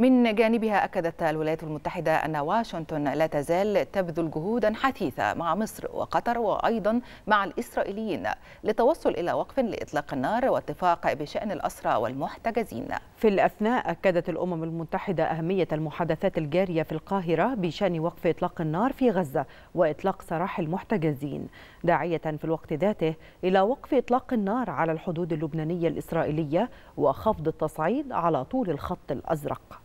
من جانبها أكدت الولايات المتحدة أن واشنطن لا تزال تبذل جهودا حثيثة مع مصر وقطر وأيضا مع الإسرائيليين للتوصل إلى وقف لإطلاق النار واتفاق بشأن الأسرى والمحتجزين. في الأثناء أكدت الأمم المتحدة أهمية المحادثات الجارية في القاهرة بشأن وقف إطلاق النار في غزة وإطلاق سراح المحتجزين داعية في الوقت ذاته إلى وقف إطلاق النار على الحدود اللبنانية الإسرائيلية وخفض التصعيد على طول الخط الأزرق.